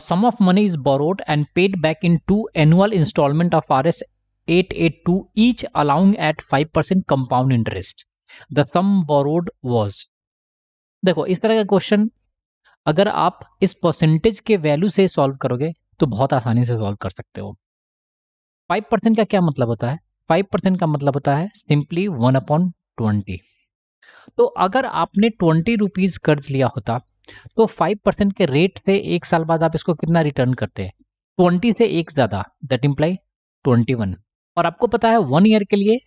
sum of money is borrowed and paid back in two annual installment of rs 882 each allowing at 5% compound interest. The sum borrowed was, देखो, इस तरह का question अगर आप इस percentage के value से सॉल्व करोगे तो बहुत आसानी से सॉल्व कर सकते हो। फाइव परसेंट का क्या मतलब होता है? फाइव परसेंट का मतलब होता है सिंपली वन अपॉन ट्वेंटी तो अगर आपने ट्वेंटी रुपीज़ कर्ज लिया होता तो फाइव परसेंट के रेट से एक साल बाद आप इसको कितना रिटर्न करते हैं? ट्वेंटी से एक ज़्यादा दैट इम्प्लाई ट्वेंटी वन और आपको पता है वन ईयर के लिए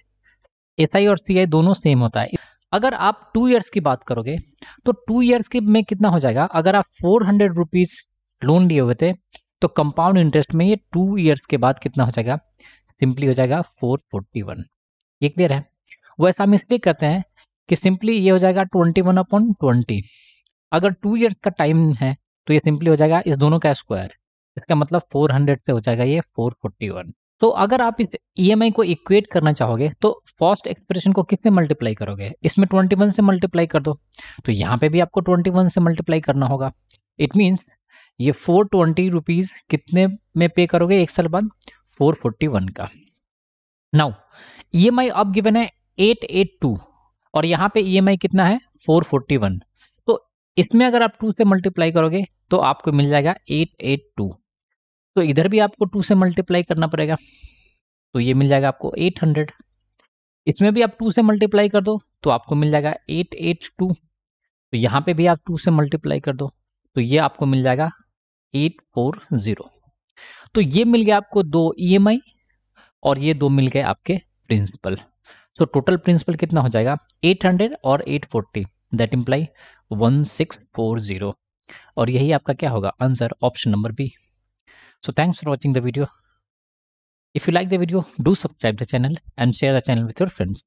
एस आई और सीआई दोनों सेम होता है। अगर आप टू ईयर्स की बात करोगे तो टू ईयर्स के में कितना हो जाएगा? अगर आप फोर हंड्रेड रुपीज़ लोन लिए हुए थे तो कंपाउंड इंटरेस्ट में ये टू ईयर्स के बाद कितना हो जाएगा? सिंपली हो जाएगा फोर फोर्टी वन ये क्लियर है? वो ऐसा हम इसलिए करते हैं कि सिंपली ये हो जाएगा ट्वेंटी वन अपॉन ट्वेंटी अगर टू ईयर्स का टाइम है तो ये सिंपली हो जाएगा इस दोनों का स्क्वायर इसका मतलब फोर हंड्रेड से हो जाएगा ये फोर फोर्टी वन तो अगर आप इस EMI को इक्वेट करना चाहोगे तो फ़र्स्ट एक्सप्रेशन को कितने मल्टीप्लाई करोगे? इसमें ट्वेंटी वन से मल्टीप्लाई कर दो। तो यहाँ पे भी आपको ट्वेंटी वन से मल्टीप्लाई करना होगा। इट मीन्स ये फोर ट्वेंटी रुपीज़ कितने में पे करोगे एक साल बाद? फोर फोर्टी वन का. नाउ ई एम आई अब गिवन है एट एट टू और यहाँ पे ई एम आई कितना है? फोर फोर्टी वन तो इसमें अगर आप टू से मल्टीप्लाई करोगे तो आपको मिल जाएगा एट एट टू तो इधर भी आपको टू से मल्टीप्लाई करना पड़ेगा। तो ये मिल जाएगा आपको एट हंड्रेड इसमें भी आप टू से मल्टीप्लाई कर दो तो आपको मिल जाएगा एट एट टू तो यहाँ पे भी आप टू से मल्टीप्लाई कर दो तो ये आपको मिल जाएगा एट फोर ज़ीरो तो ये मिल गया आपको दो ईएमआई और ये दो मिल गए आपके प्रिंसिपल तो टोटल प्रिंसिपल कितना हो जाएगा? 800 और 840 that implies one six four zero और यही आपका क्या होगा? Answer option number B so thanks for watching the video if you like the video do subscribe the channel and share the channel with your friends